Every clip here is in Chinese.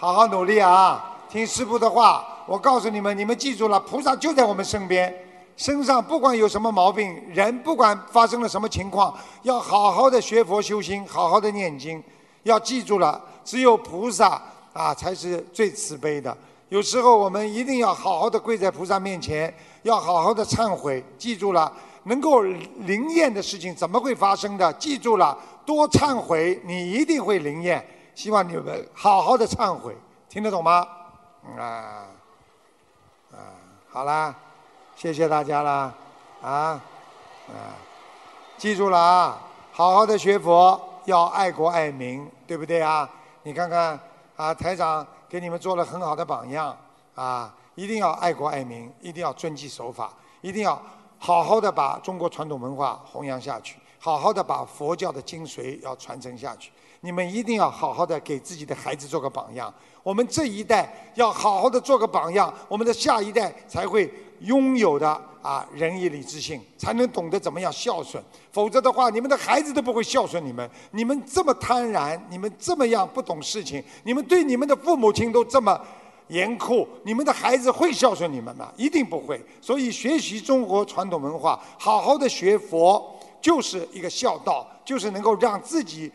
好好努力啊！听师傅的话，我告诉你们，你们记住了，菩萨就在我们身边，身上不管有什么毛病，人不管发生了什么情况，要好好的学佛修心，好好的念经，要记住了，只有菩萨啊才是最慈悲的。有时候我们一定要好好的跪在菩萨面前，要好好的忏悔。记住了，能够灵验的事情怎么会发生的？记住了，多忏悔，你一定会灵验。希望你们好好的忏悔，听得懂吗？啊啊，好啦，谢谢大家啦，啊啊，记住了啊，好好的学佛，要爱国爱民，对不对啊？你看看啊，台长给你们做了很好的榜样啊，一定要爱国爱民，一定要遵纪守法，一定要好好的把中国传统文化弘扬下去，好好的把佛教的精髓要传承下去。你们一定要好好的给自己的孩子做个榜样。我们这一代要好好的做个榜样，我们的下一代才会拥有的啊仁义礼智信，才能懂得怎么样孝顺。否则的话，你们的孩子都不会孝顺你们。你们这么贪婪，你们这么样不懂事情，你们对你们的父母亲都这么严酷，你们的孩子会孝顺你们吗？一定不会。所以，学习中国传统文化，好好的学佛，就是一个孝道，就是能够让自己。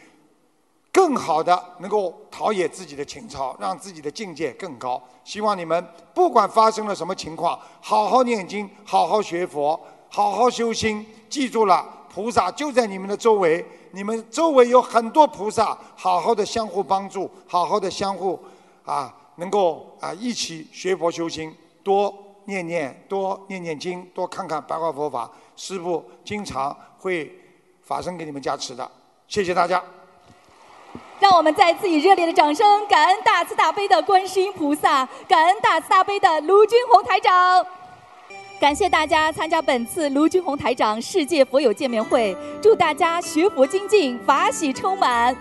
更好的能够陶冶自己的情操，让自己的境界更高。希望你们不管发生了什么情况，好好念经，好好学佛，好好修心。记住了，菩萨就在你们的周围，你们周围有很多菩萨，好好的相互帮助，好好的相互啊，能够啊一起学佛修心，多念念，多念念经，多看看白话佛法。师父经常会法身给你们加持的。谢谢大家。让我们再次以热烈的掌声，感恩大慈大悲的观世音菩萨，感恩大慈大悲的卢军宏台长。感谢大家参加本次卢军宏台长世界佛友见面会，祝大家学佛精进，法喜充满。